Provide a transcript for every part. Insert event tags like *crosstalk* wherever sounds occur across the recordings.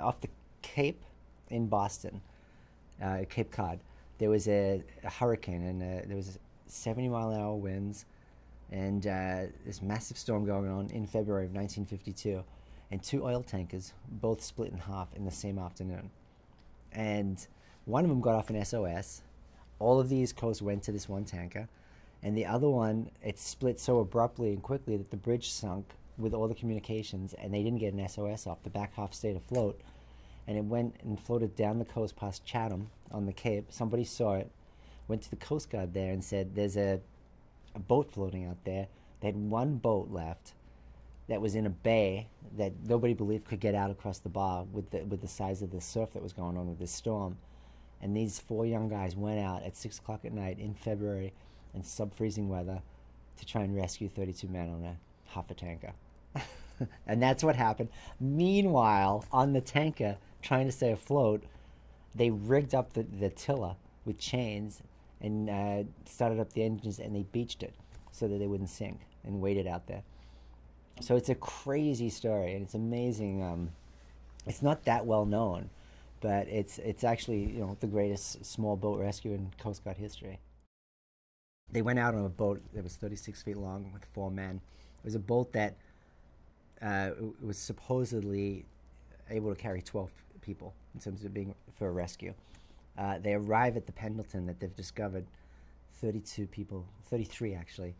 Off the Cape in Boston, uh, Cape Cod, there was a, a hurricane and uh, there was 70 mile an hour winds and uh, this massive storm going on in February of 1952. And two oil tankers both split in half in the same afternoon. And one of them got off an SOS. All of the East Coast went to this one tanker. And the other one, it split so abruptly and quickly that the bridge sunk with all the communications and they didn't get an SOS off. The back half stayed afloat. And it went and floated down the coast past Chatham on the Cape. Somebody saw it, went to the Coast Guard there and said, There's a, a boat floating out there. They had one boat left that was in a bay that nobody believed could get out across the bar with the, with the size of the surf that was going on with this storm. And these four young guys went out at 6 o'clock at night in February in sub freezing weather to try and rescue 32 men on a half a tanker. *laughs* and that's what happened. Meanwhile, on the tanker, trying to stay afloat, they rigged up the, the tiller with chains and uh, started up the engines and they beached it so that they wouldn't sink and waited out there. So it's a crazy story and it's amazing. Um, it's not that well known, but it's it's actually you know the greatest small boat rescue in Coast Guard history. They went out on a boat that was 36 feet long with four men. It was a boat that uh, was supposedly able to carry 12 people in terms of being for a rescue. Uh, they arrive at the Pendleton that they've discovered 32 people, 33 actually,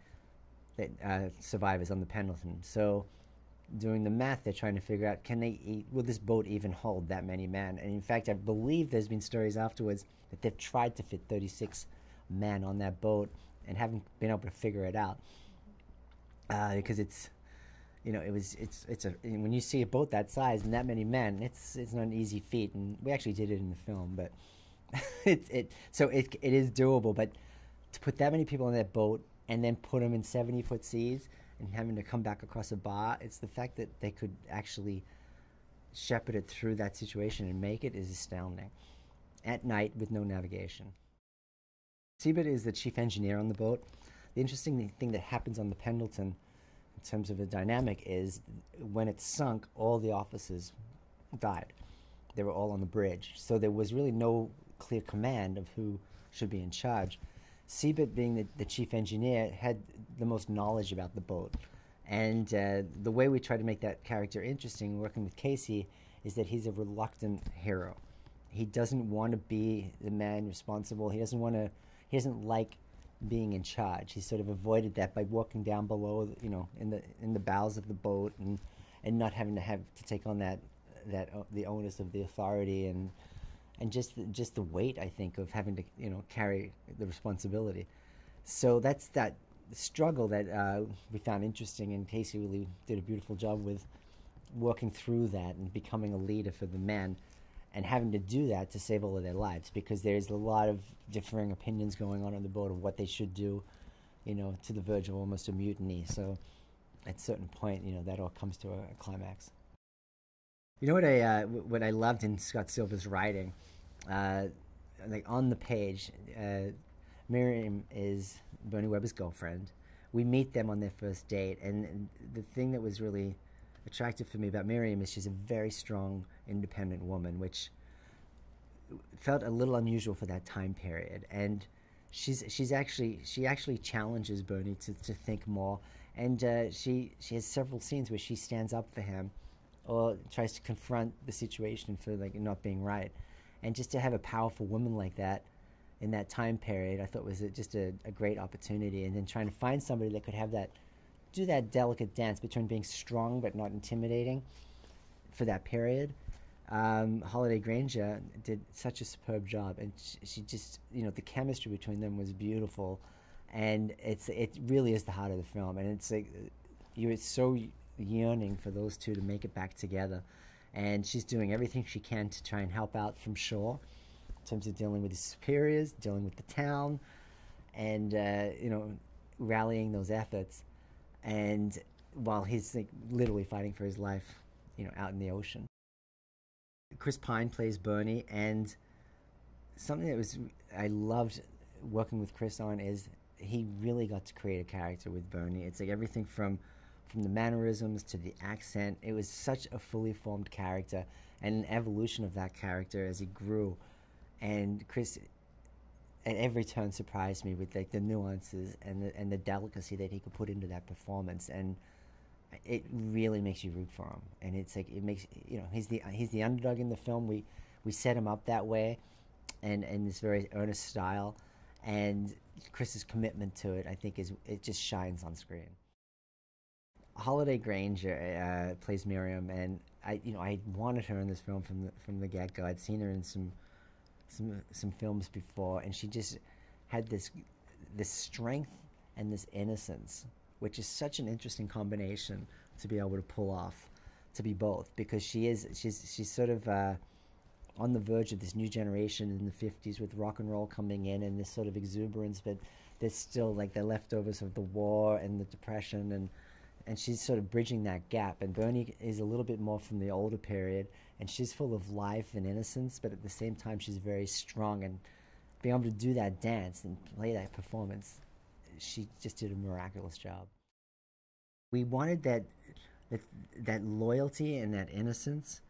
that uh, survivors on the Pendleton. So, doing the math, they're trying to figure out can they eat, will this boat even hold that many men? And in fact, I believe there's been stories afterwards that they've tried to fit 36 men on that boat and haven't been able to figure it out uh, because it's you know, it was it's it's a when you see a boat that size and that many men, it's it's not an easy feat, and we actually did it in the film, but *laughs* it it so it it is doable, but to put that many people on that boat and then put them in seventy foot seas and having to come back across a bar, it's the fact that they could actually shepherd it through that situation and make it is astounding. At night with no navigation. Sybert is the chief engineer on the boat. The interesting thing that happens on the Pendleton terms of the dynamic is when it sunk, all the officers died. They were all on the bridge. So there was really no clear command of who should be in charge. Sybert, being the, the chief engineer, had the most knowledge about the boat. And uh, the way we try to make that character interesting, working with Casey, is that he's a reluctant hero. He doesn't want to be the man responsible. He doesn't want to. He doesn't like being in charge. He sort of avoided that by walking down below, you know, in the in the bows of the boat, and and not having to have to take on that that uh, the onus of the authority and and just the, just the weight I think of having to you know carry the responsibility. So that's that struggle that uh, we found interesting, and Casey really did a beautiful job with working through that and becoming a leader for the men and having to do that to save all of their lives because there's a lot of differing opinions going on on the boat of what they should do, you know, to the verge of almost a mutiny. So at a certain point, you know, that all comes to a, climax. You know what I uh, what I loved in Scott Silver's writing, uh, like on the page, uh, Miriam is Bernie Webber's girlfriend. We meet them on their first date, and the thing that was really attractive for me about Miriam is she's a very strong, independent woman, which felt a little unusual for that time period. And she's she's actually she actually challenges Bernie to, to think more. And uh, she she has several scenes where she stands up for him, or tries to confront the situation for like not being right. And just to have a powerful woman like that in that time period, I thought was just a, a great opportunity. And then trying to find somebody that could have that do that delicate dance between being strong but not intimidating for that period. Um, Holliday Grainger did such a superb job, and she, she, just, you know, the chemistry between them was beautiful, and it's it really is the heart of the film, and it's like you're so yearning for those two to make it back together, and she's doing everything she can to try and help out from shore, in terms of dealing with the superiors, dealing with the town, and uh, you know, rallying those efforts and while he's like, literally fighting for his life, you know, out in the ocean. Chris Pine plays Bernie, and something that was I loved working with Chris on is he really got to create a character with Bernie. It's like everything from from the mannerisms to the accent. It was such a fully formed character and an evolution of that character as he grew. And Chris, at every turn, surprised me with like the nuances and the and the delicacy that he could put into that performance. And it really makes you root for him. And it's like it makes you know he's the he's the underdog in the film. We we set him up that way, and and this very earnest style, and Chris's commitment to it, I think, is it just shines on screen. Holliday Grainger uh, plays Miriam, and I, you know, I wanted her in this film from the from the get go. I'd seen her in some some some films before, and she just had this this strength and this innocence, which is such an interesting combination to be able to pull off, to be both, because she is she's she's sort of. Uh, on the verge of this new generation in the 50s with rock and roll coming in and this sort of exuberance, but there's still like the leftovers of the war and the depression and and she's sort of bridging that gap. And Bernie is a little bit more from the older period, and she's full of life and innocence, but at the same time, she's very strong. And being able to do that dance and play that performance, she just did a miraculous job. We wanted that that, that loyalty and that innocence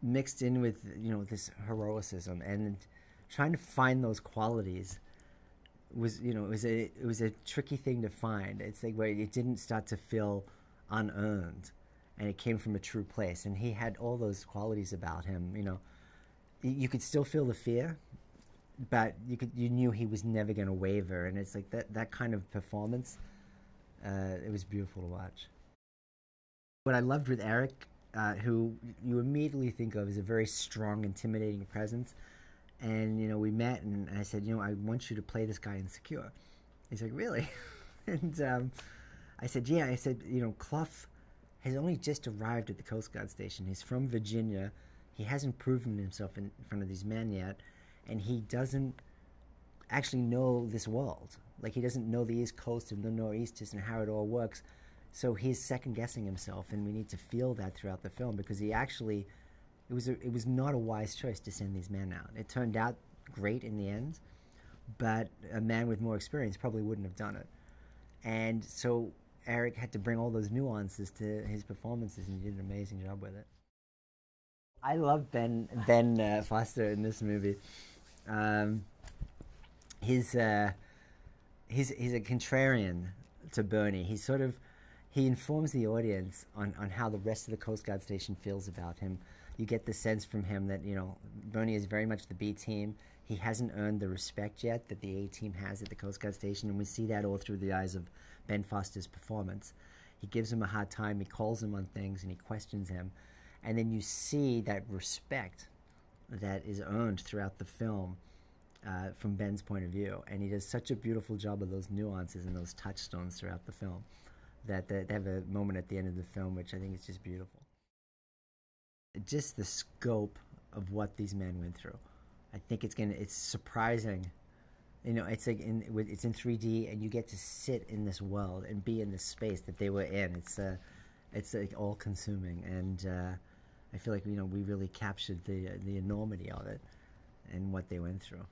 mixed in with you know this heroicism and trying to find those qualities was you know it was a it was a tricky thing to find. It's like where it didn't start to feel unearned, and it came from a true place. And he had all those qualities about him. You know, you could still feel the fear, but you could you knew he was never going to waver. And it's like that that kind of performance. Uh, it was beautiful to watch. What I loved with Eric, uh, who you immediately think of as a very strong, intimidating presence and you know we met and I said you know I want you to play this guy insecure he's like really *laughs* and um, I said yeah I said you know Cluff has only just arrived at the Coast Guard station he's from Virginia he hasn't proven himself in front of these men yet and he doesn't actually know this world like he doesn't know the East Coast and the Northeasters and how it all works so he's second guessing himself and we need to feel that throughout the film because he actually it was a, it was not a wise choice to send these men out. It turned out great in the end, but a man with more experience probably wouldn't have done it. And so Eric had to bring all those nuances to his performances, and he did an amazing job with it. I love Ben Ben uh, Foster in this movie. Um, he's uh, he's he's a contrarian to Bernie. He's sort of he informs the audience on, on how the rest of the Coast Guard station feels about him you get the sense from him that you know Bernie is very much the B team. He hasn't earned the respect yet that the A team has at the Coast Guard station, and we see that all through the eyes of Ben Foster's performance. He gives him a hard time. He calls him on things, and he questions him, and then you see that respect that is earned throughout the film. Uh, from Ben's point of view, and he does such a beautiful job of those nuances and those touchstones throughout the film that they have a moment at the end of the film which I think is just beautiful just the scope of what these men went through. I think it's gonna. It's surprising. You know, it's like in it's in 3D, and you get to sit in this world and be in the space that they were in. It's uh, it's like all consuming, and uh, I feel like you know we really captured the the enormity of it and what they went through.